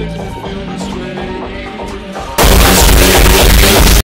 you.